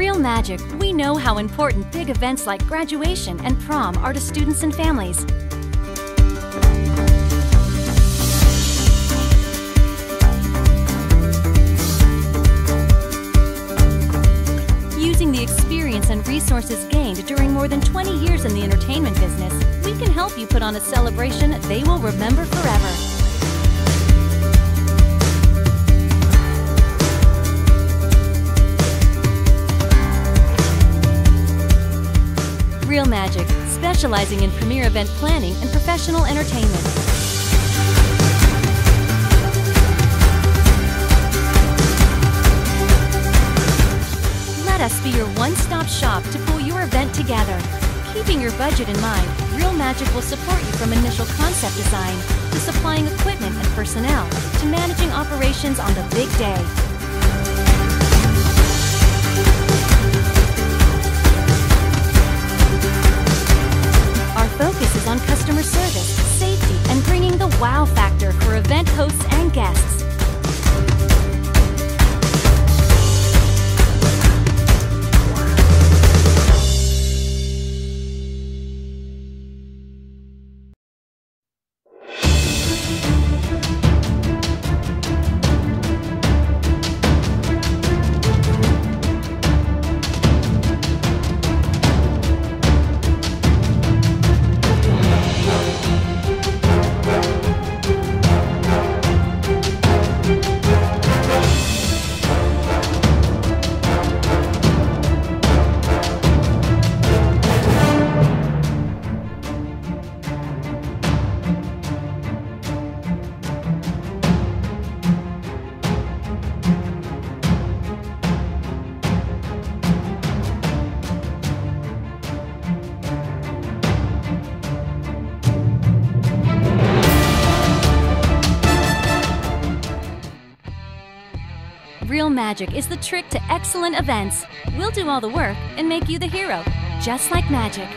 Magic, we know how important big events like graduation and prom are to students and families. Using the experience and resources gained during more than 20 years in the entertainment business, we can help you put on a celebration they will remember forever. Real Magic, specializing in premier event planning and professional entertainment. Let us be your one-stop shop to pull your event together. Keeping your budget in mind, Real Magic will support you from initial concept design to supplying equipment and personnel to managing operations on the big day. Service, safety, and bringing the wow factor for event hosts and guests. Real magic is the trick to excellent events. We'll do all the work and make you the hero, just like magic.